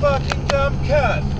fucking dumb cunt.